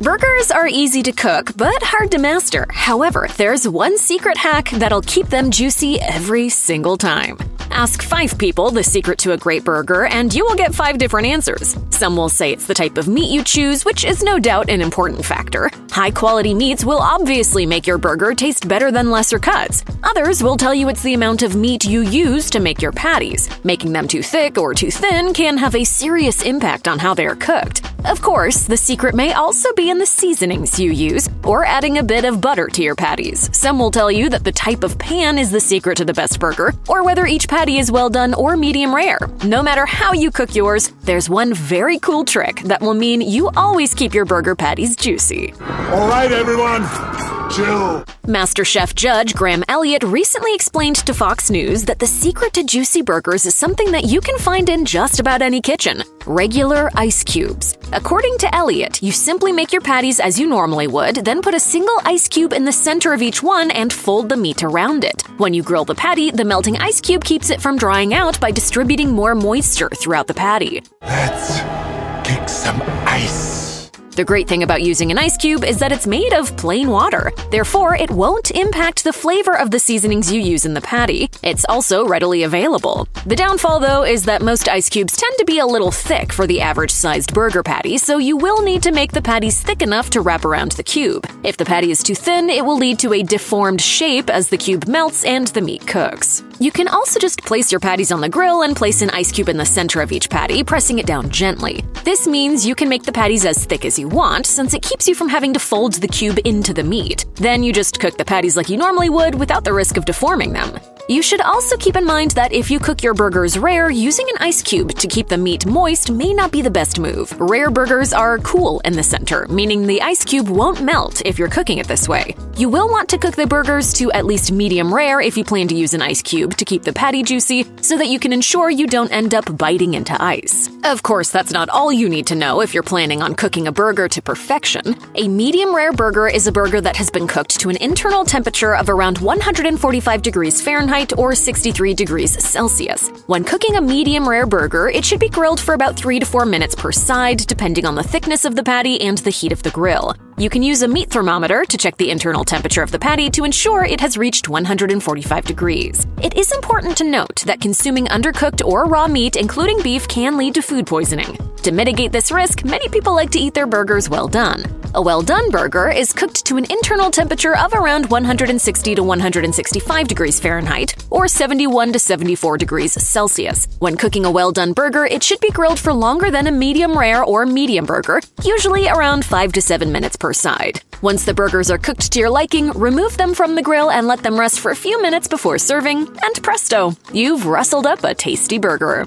Burgers are easy to cook, but hard to master. However, there's one secret hack that'll keep them juicy every single time. Ask five people the secret to a great burger, and you will get five different answers. Some will say it's the type of meat you choose, which is no doubt an important factor. High quality meats will obviously make your burger taste better than lesser cuts. Others will tell you it's the amount of meat you use to make your patties. Making them too thick or too thin can have a serious impact on how they are cooked. Of course, the secret may also be in the seasonings you use, or adding a bit of butter to your patties. Some will tell you that the type of pan is the secret to the best burger, or whether each patty is well done or medium rare. No matter how you cook yours, there's one very cool trick that will mean you always keep your burger patties juicy. All right, everyone, chill. MasterChef judge Graham Elliott recently explained to Fox News that the secret to juicy burgers is something that you can find in just about any kitchen regular ice cubes. According to Elliott, you simply make your patties as you normally would, then put a single ice cube in the center of each one and fold the meat around it. When you grill the patty, the melting ice cube keeps it from drying out by distributing more moisture throughout the patty. Let's kick some ice. The great thing about using an ice cube is that it's made of plain water. Therefore, it won't impact the flavor of the seasonings you use in the patty. It's also readily available. The downfall, though, is that most ice cubes tend to be a little thick for the average sized burger patty, so you will need to make the patties thick enough to wrap around the cube. If the patty is too thin, it will lead to a deformed shape as the cube melts and the meat cooks. You can also just place your patties on the grill and place an ice cube in the center of each patty, pressing it down gently. This means you can make the patties as thick as you want, since it keeps you from having to fold the cube into the meat. Then you just cook the patties like you normally would without the risk of deforming them. You should also keep in mind that if you cook your burgers rare, using an ice cube to keep the meat moist may not be the best move. Rare burgers are cool in the center, meaning the ice cube won't melt if you're cooking it this way. You will want to cook the burgers to at least medium rare if you plan to use an ice cube to keep the patty juicy so that you can ensure you don't end up biting into ice. Of course, that's not all you need to know if you're planning on cooking a burger to perfection. A medium rare burger is a burger that has been cooked to an internal temperature of around 145 degrees Fahrenheit or 63 degrees Celsius. When cooking a medium rare burger, it should be grilled for about 3 to 4 minutes per side, depending on the thickness of the patty and the heat of the grill. You can use a meat thermometer to check the internal temperature of the patty to ensure it has reached 145 degrees. It is important to note that consuming undercooked or raw meat, including beef, can lead to food poisoning. To mitigate this risk, many people like to eat their burgers well done. A well done burger is cooked to an internal temperature of around 160 to 165 degrees Fahrenheit or 71 to 74 degrees Celsius. When cooking a well done burger, it should be grilled for longer than a medium rare or medium burger, usually around 5 to 7 minutes per side. Once the burgers are cooked to your liking, remove them from the grill and let them rest for a few minutes before serving, and presto, you've rustled up a tasty burger.